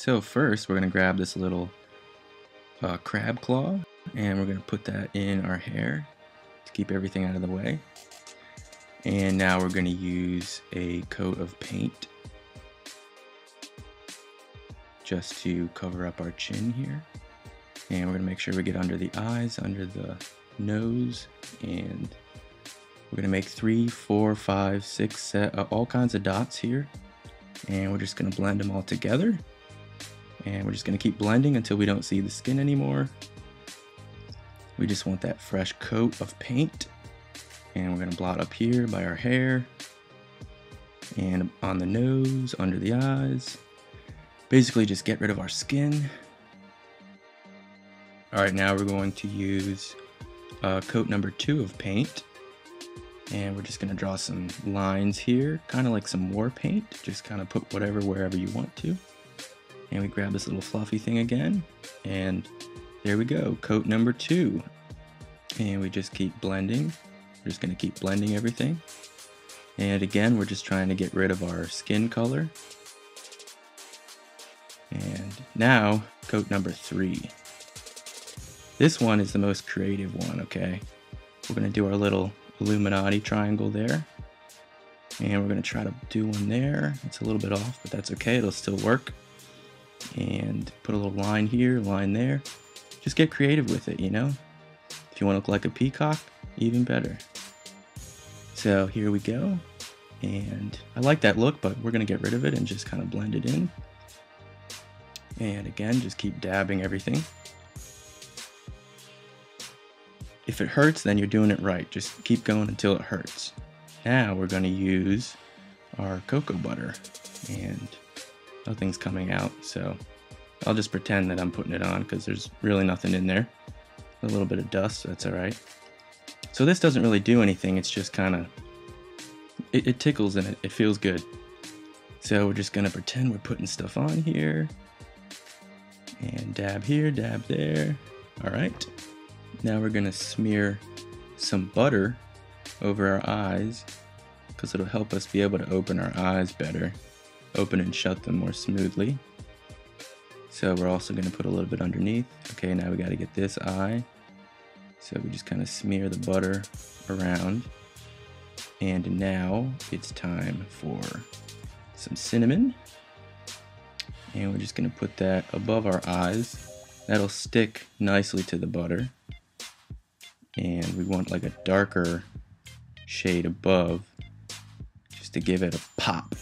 So first we're going to grab this little uh, crab claw and we're going to put that in our hair to keep everything out of the way. And now we're going to use a coat of paint just to cover up our chin here. And we're going to make sure we get under the eyes, under the nose, and we're going to make three, four, five, six, set, uh, all kinds of dots here. And we're just going to blend them all together. And we're just to keep blending until we don't see the skin anymore. We just want that fresh coat of paint. And we're to blot up here by our hair. And on the nose, under the eyes. Basically just get rid of our skin. Alright, now we're going to use uh, coat number two of paint. And we're just to draw some lines here, kind of like some war paint. Just kind of put whatever wherever you want to. And we grab this little fluffy thing again. And there we go, coat number two. And we just keep blending. We're just to keep blending everything. And again, we're just trying to get rid of our skin color. And now, coat number three. This one is the most creative one, okay? We're gonna do our little Illuminati triangle there. And we're gonna try to do one there. It's a little bit off, but that's okay, it'll still work. And put a little line here, line there. Just get creative with it, you know? If you wanna look like a peacock, even better. So here we go. And I like that look, but we're gonna get rid of it and just kind of blend it in. And again, just keep dabbing everything. If it hurts, then you're doing it right. Just keep going until it hurts. Now we're going to use our cocoa butter and nothing's coming out. So I'll just pretend that I'm putting it on because there's really nothing in there. A little bit of dust, that's all right. So this doesn't really do anything. It's just kind of, it, it tickles and it, it feels good. So we're just to pretend we're putting stuff on here. And dab here, dab there. All right. Now we're gonna smear some butter over our eyes because it'll help us be able to open our eyes better, open and shut them more smoothly. So we're also gonna put a little bit underneath. Okay, now we gotta get this eye. So we just kind of smear the butter around. And now it's time for some cinnamon and we're just gonna put that above our eyes. That'll stick nicely to the butter. And we want like a darker shade above just to give it a pop.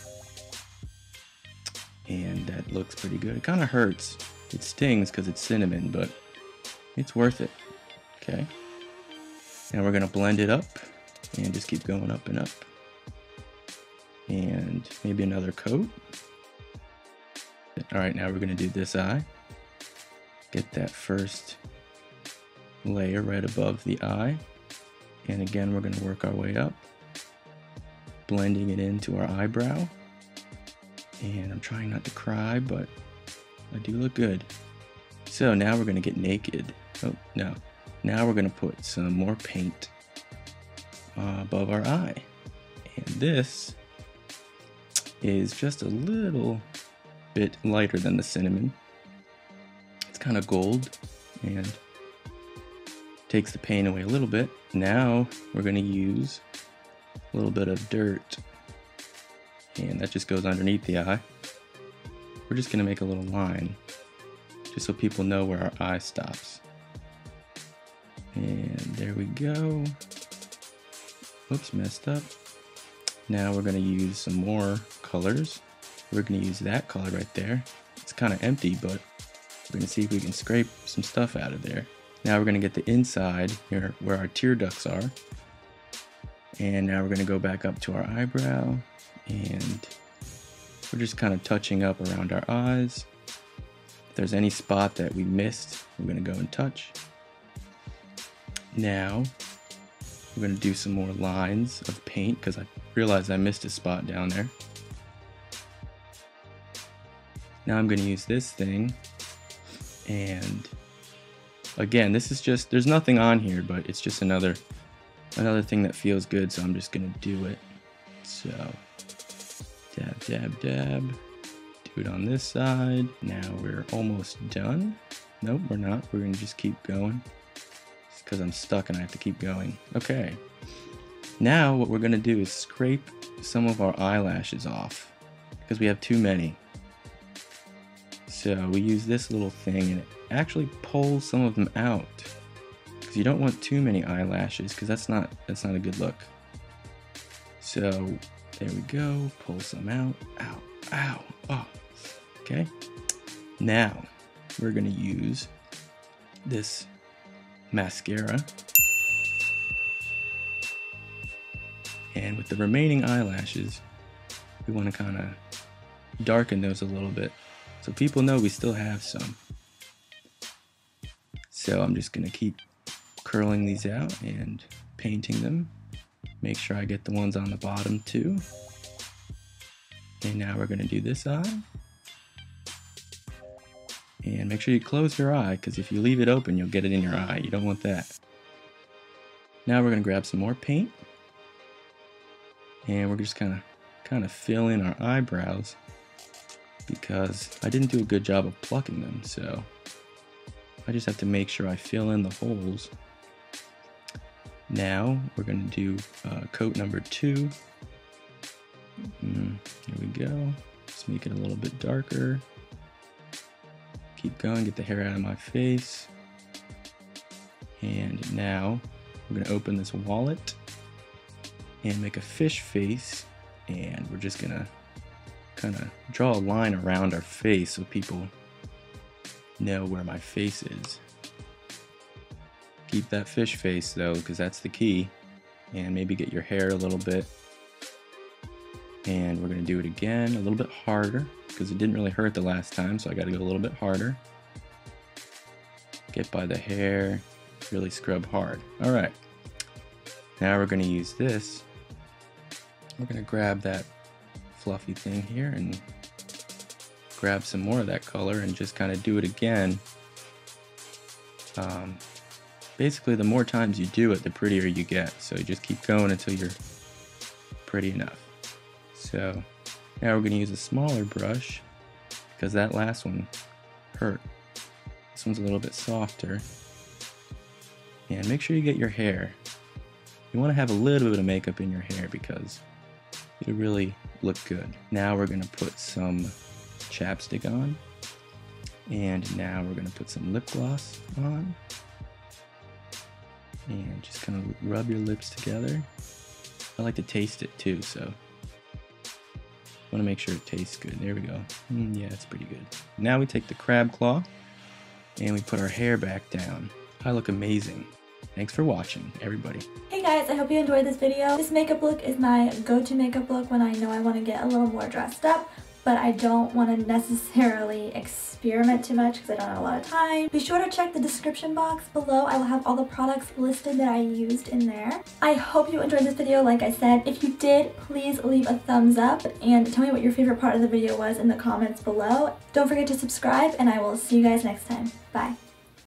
And that looks pretty good. It kind of hurts. It stings because it's cinnamon, but it's worth it. Okay. Now we're gonna blend it up and just keep going up and up. And maybe another coat. All right, now we're gonna do this eye. Get that first layer right above the eye. And again, we're gonna work our way up, blending it into our eyebrow. And I'm trying not to cry, but I do look good. So now we're gonna get naked. Oh, no. Now we're gonna put some more paint uh, above our eye. And this is just a little bit lighter than the cinnamon. It's kind of gold and takes the pain away a little bit. Now we're to use a little bit of dirt and that just goes underneath the eye. We're just going to make a little line just so people know where our eye stops. And there we go. Oops, messed up. Now we're going to use some more colors. We're going to use that color right there. It's kind of empty, but we're going to see if we can scrape some stuff out of there. Now we're going to get the inside here where our tear ducts are. And now we're going to go back up to our eyebrow and we're just kind of touching up around our eyes. If there's any spot that we missed, we're to go and touch. Now we're to do some more lines of paint because I realized I missed a spot down there. Now I'm to use this thing and again this is just there's nothing on here but it's just another another thing that feels good so I'm just to do it so dab dab dab do it on this side. Now we're almost done. Nope, we're not. We're gonna just keep going. It's because I'm stuck and I have to keep going. Okay. Now what we're gonna do is scrape some of our eyelashes off because we have too many. So we use this little thing and it actually pulls some of them out because you don't want too many eyelashes because that's not that's not a good look. So there we go, pull some out. Ow, ow, oh. Okay. Now we're gonna use this mascara. And with the remaining eyelashes, we want to kind of darken those a little bit so people know we still have some. So I'm just gonna keep curling these out and painting them. Make sure I get the ones on the bottom too. And now we're gonna do this eye. And make sure you close your eye because if you leave it open, you'll get it in your eye. You don't want that. Now we're gonna grab some more paint. And we're just kind of kind of fill in our eyebrows because I didn't do a good job of plucking them. So I just have to make sure I fill in the holes. Now we're going to do uh, coat number two. Mm, here we go. Let's make it a little bit darker. Keep going, get the hair out of my face. And now we're going to open this wallet and make a fish face. And we're just going to kind of draw a line around our face so people know where my face is. Keep that fish face though, because that's the key. And maybe get your hair a little bit. And we're gonna do it again, a little bit harder, because it didn't really hurt the last time, so I gotta go a little bit harder. Get by the hair, really scrub hard. All right, now we're gonna use this. We're gonna grab that fluffy thing here and grab some more of that color and just kind of do it again. Um, basically, the more times you do it, the prettier you get. So you just keep going until you're pretty enough. So now we're going to use a smaller brush because that last one hurt. This one's a little bit softer. And make sure you get your hair. You want to have a little bit of makeup in your hair because it'll really look good. Now we're going to put some chapstick on. And now we're gonna put some lip gloss on. And just kind of rub your lips together. I like to taste it too, so want to make sure it tastes good. There we go. Mm, yeah, it's pretty good. Now we take the crab claw and we put our hair back down. I look amazing. Thanks for watching, everybody. Hey guys, I hope you enjoyed this video. This makeup look is my go-to makeup look when I know I want to get a little more dressed up but I don't want to necessarily experiment too much because I don't have a lot of time. Be sure to check the description box below. I will have all the products listed that I used in there. I hope you enjoyed this video like I said. If you did, please leave a thumbs up and tell me what your favorite part of the video was in the comments below. Don't forget to subscribe and I will see you guys next time. Bye.